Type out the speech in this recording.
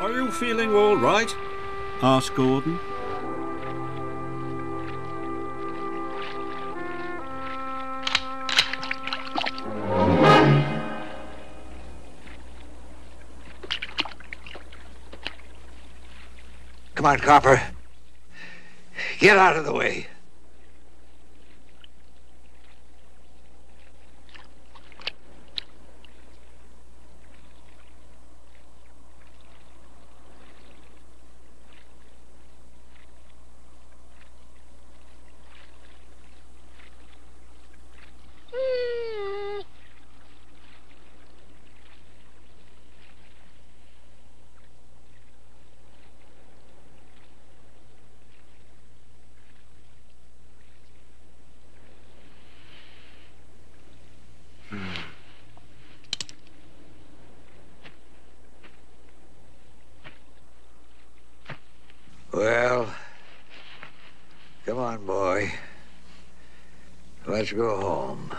Are you feeling all right? asked Gordon. Come on, Copper. Get out of the way. Well, come on, boy. Let's go home.